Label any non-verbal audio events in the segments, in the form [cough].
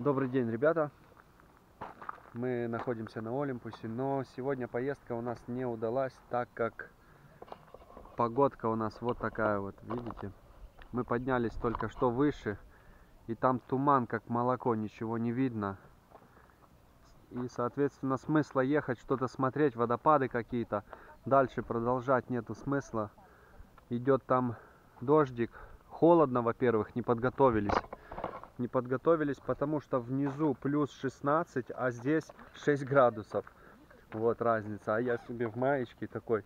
Добрый день, ребята. Мы находимся на Олимпусе, но сегодня поездка у нас не удалась, так как погодка у нас вот такая вот, видите? Мы поднялись только что выше, и там туман, как молоко, ничего не видно. И, соответственно, смысла ехать, что-то смотреть, водопады какие-то. Дальше продолжать нету смысла. Идет там дождик. Холодно, во-первых, не подготовились. Не подготовились, потому что внизу плюс 16, а здесь 6 градусов. Вот разница. А я себе в маечке такой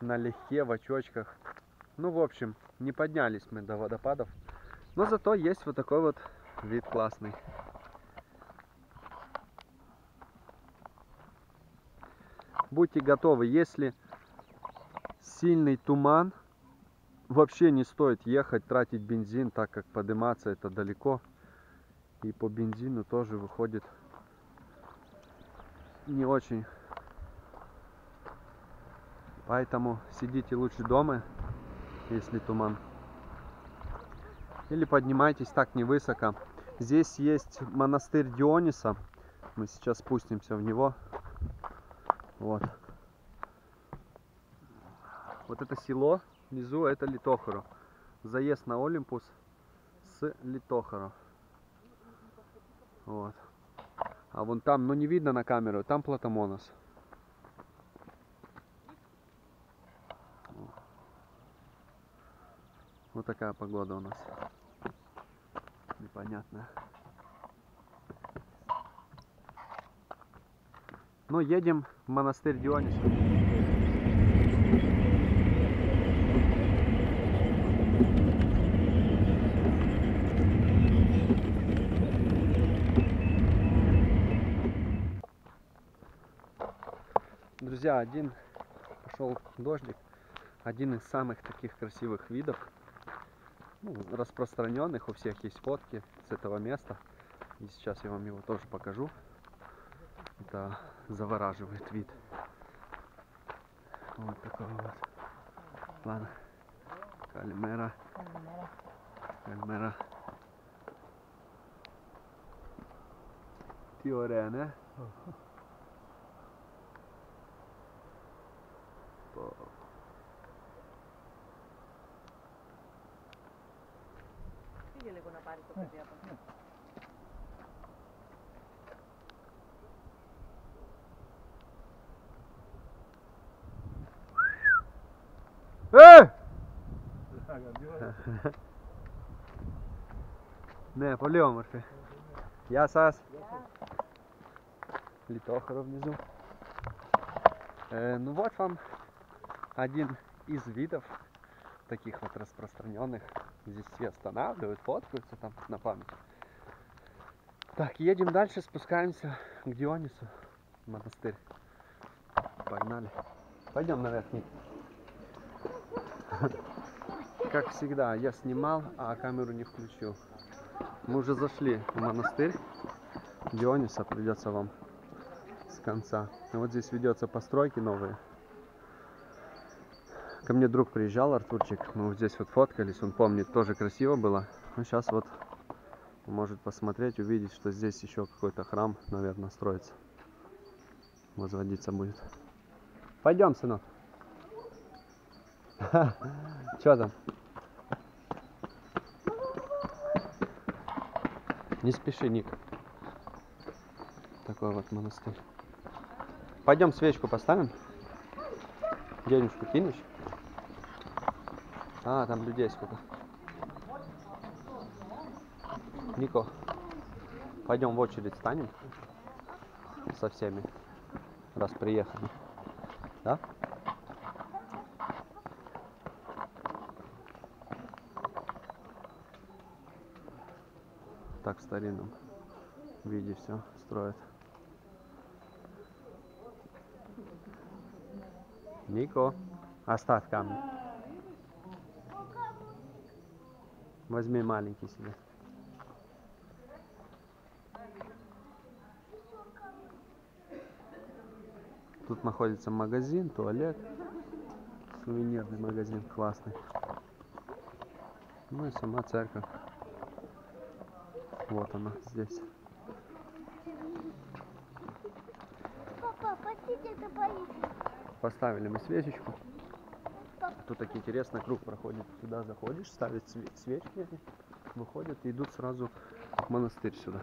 налегке, в очочках. Ну, в общем, не поднялись мы до водопадов. Но зато есть вот такой вот вид классный. Будьте готовы, если сильный туман, вообще не стоит ехать, тратить бензин, так как подниматься это далеко. И по бензину тоже выходит не очень. Поэтому сидите лучше дома, если туман. Или поднимайтесь так невысоко. Здесь есть монастырь Диониса. Мы сейчас спустимся в него. Вот. Вот это село внизу, это Литохоро. Заезд на Олимпус с Литохоро. Вот. А вон там, ну не видно на камеру, там Платомонос. Вот такая погода у нас. Непонятная. Ну, едем в монастырь Дионис. Друзья, один пошел дождик. Один из самых таких красивых видов ну, распространенных, у всех есть фотки с этого места. И сейчас я вам его тоже покажу. Это завораживает вид. Вот такой вот. Ладно. Калимера. Калимера. Теория, не? Πήγε λίγο να πάρει το παιδί από εδώ. Е! Не, по левому марши. Я Сас. Литохоров внизу. Э, ну вот вам один из видов таких вот распространенных. Здесь все останавливают, фоткаются там на память. Так, едем дальше, спускаемся к Дионису, монастырь. Погнали. Пойдем наверх. Как всегда, я снимал, а камеру не включил. Мы уже зашли в монастырь Диониса, придется вам с конца. Вот здесь ведется постройки новые. Ко мне друг приезжал, Артурчик, мы вот здесь вот фоткались, он помнит, тоже красиво было. Ну, сейчас вот может посмотреть, увидеть, что здесь еще какой-то храм, наверное, строится. Возводиться будет. Пойдем, сынок. [laughs] Что там? Не спеши, Ник. Такой вот монастырь. Пойдем свечку поставим. Денежку кинешь? А, там людей сколько. Нико, пойдем в очередь станем со всеми, раз приехали. Да? Так в старинном виде все строят. Нико, оставь камни. Возьми маленький себе. Тут находится магазин, туалет. Сувенирный магазин классный. Ну и сама церковь. Вот она здесь. Папа, Поставили мы свечечку. Тут так интересно, круг проходит. Туда заходишь, ставят све- свечки, выходят и идут сразу в монастырь сюда.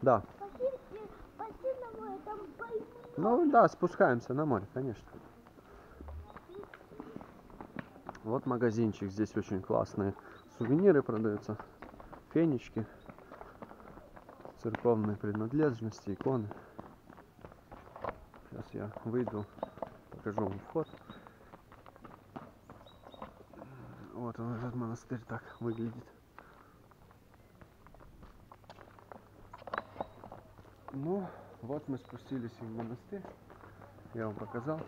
Да. Ну да, спускаемся на море, конечно. Вот магазинчик, здесь очень классные сувениры продаются, фенечки, церковные принадлежности, иконы. Сейчас я выйду, покажу вам вход. Вот он, этот монастырь так выглядит. Ну, вот мы спустились в монастырь. Я вам показал.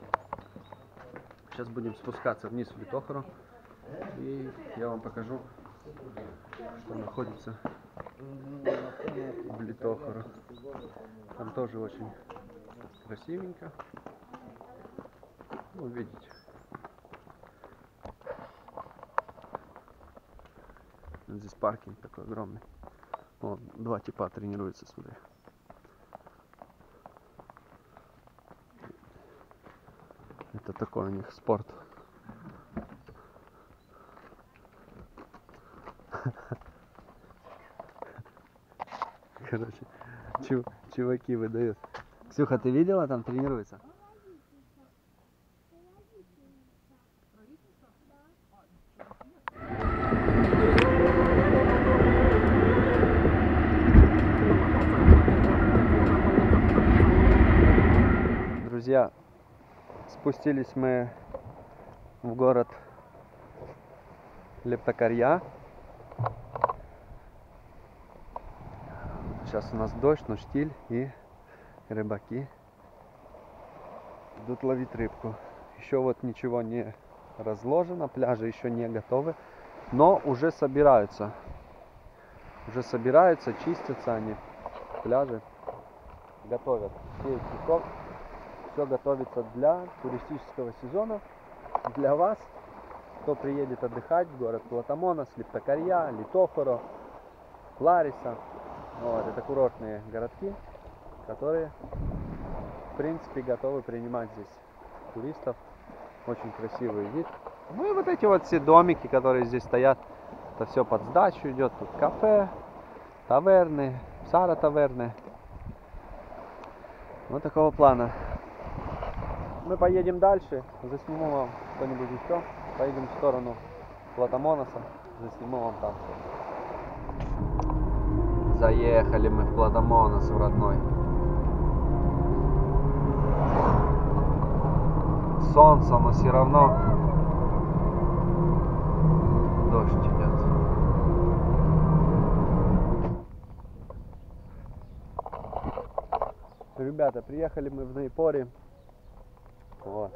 Сейчас будем спускаться вниз в Литохоро. И я вам покажу, что находится в Литохоро. Там тоже очень красивенько. Ну, видите. Здесь паркинг такой огромный. Вот, два типа тренируются, смотри. Это такой у них спорт. [laughs] Короче, чу- чуваки выдают. Ксюха, ты видела, там тренируется? Друзья, спустились мы в город Лептокарья. Сейчас у нас дождь, но штиль и рыбаки идут ловить рыбку. Еще вот ничего не разложено, пляжи еще не готовы, но уже собираются. Уже собираются, чистятся они, пляжи готовят. Сеют песок, все готовится для туристического сезона, для вас, кто приедет отдыхать в город Платамонос, Липтокарья, Литохоро, Лариса. Вот, это курортные городки, которые, в принципе, готовы принимать здесь туристов. Очень красивый вид. Ну и вот эти вот все домики, которые здесь стоят, это все под сдачу идет. Тут кафе, таверны, Сара таверны. Вот такого плана. Мы поедем дальше, засниму вам что-нибудь еще. Поедем в сторону Платомоноса, засниму вам там. Заехали мы в Платомонос, в родной. Солнце, но все равно дождь идет. Ребята, приехали мы в Наипоре. Вот.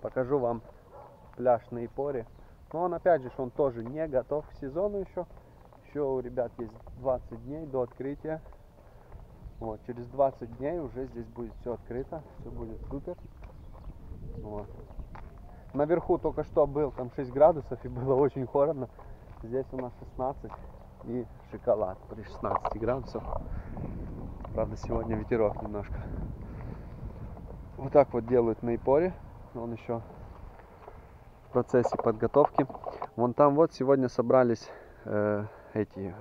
Покажу вам пляж Наипоре. Но он опять же, он тоже не готов к сезону еще. Еще у ребят есть 20 дней до открытия. Вот, через 20 дней уже здесь будет все открыто, все будет супер. Вот. Наверху только что был там 6 градусов и было очень холодно. Здесь у нас 16 и шоколад при 16 градусов. Правда, сегодня ветерок немножко. Вот так вот делают на Ипоре. Он еще в процессе подготовки. Вон там вот сегодня собрались э, эти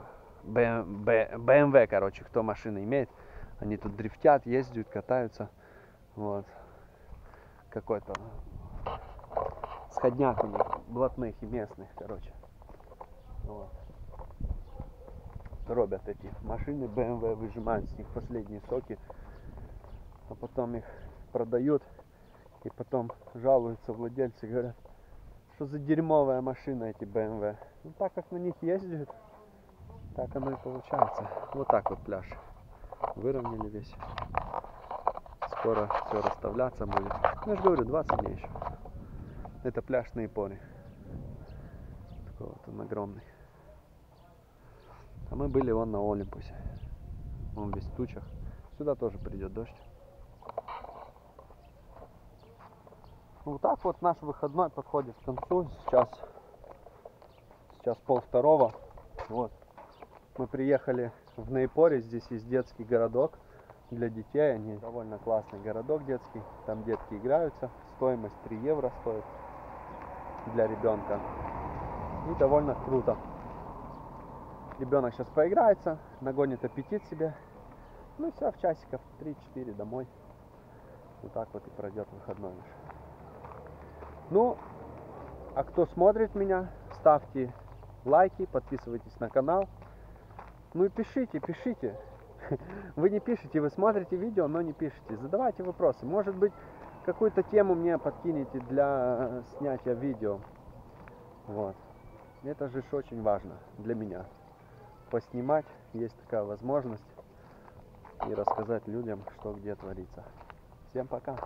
BMW, короче, кто машины имеет. Они тут дрифтят, ездят, катаются. Вот. Какой-то сходняк у них, блатных и местных, короче. Вот. Робят эти машины BMW, выжимают с них последние соки, а потом их продают, и потом жалуются владельцы, говорят, что за дерьмовая машина эти BMW. Ну так как на них ездят, так оно и получается. Вот так вот пляж. Выровняли весь. Скоро все расставляться будет. Ну, я же говорю, 20 дней еще. Это пляж на Японии. Такой вот он огромный. А мы были вон на Олимпусе. Он весь в тучах. Сюда тоже придет дождь. Вот так вот наш выходной подходит к концу. Сейчас, сейчас пол второго. Вот. Мы приехали в Наипоре. Здесь есть детский городок. для детей. Они довольно классный городок детский. Там детки играются. Стоимость 3 евро стоит для ребенка. И довольно круто. Ребенок сейчас поиграется, нагонит аппетит себе. Ну и все, в часиков 3-4 домой. Вот так вот и пройдет выходной наш. Ну, а кто смотрит меня, ставьте лайки, подписывайтесь на канал. Ну и пишите, пишите. [laughs] Вы не пишете, вы смотрите видео, но не пишете. Задавайте вопросы. Может быть, какую-то тему мне подкинете для снятия видео. Вот. Это же очень важно для меня. Поснимать, есть такая возможность. И рассказать людям, что где творится. Всем пока.